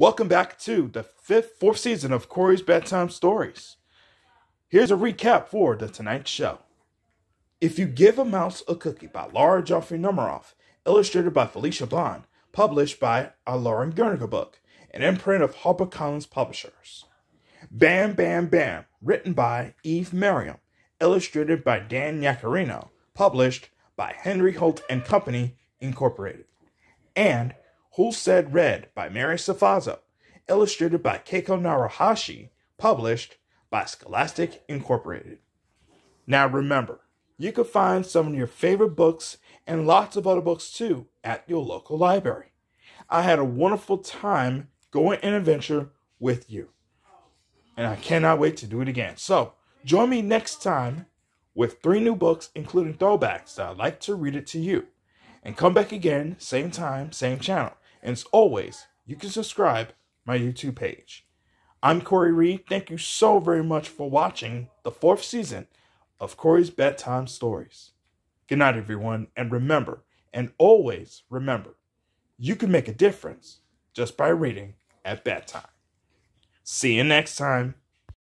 Welcome back to the fifth, fourth season of Corey's Bedtime Stories. Here's a recap for The Tonight Show. If You Give a Mouse a Cookie by Laura Joffe Numeroff, illustrated by Felicia Bond, published by a Lauren Geringer book, an imprint of HarperCollins Publishers. Bam Bam Bam, written by Eve Merriam, illustrated by Dan Yaccarino, published by Henry Holt and Company, Incorporated. And Who Said Red by Mary Serfozo, illustrated by Keiko Narahashi, published by Scholastic Incorporated. Now remember, you can find some of your favorite books and lots of other books too at your local library. I had a wonderful time going on an adventure with you. And I cannot wait to do it again. So join me next time with three new books, including throwbacks that I'd like to read it to you. And come back again, same time, same channel. And as always, you can subscribe my YouTube page. I'm Corey Reed. Thank you so very much for watching the fourth season of Corey's Bedtime Stories. Good night, everyone. And remember, and always remember, you can make a difference just by reading at bedtime. See you next time.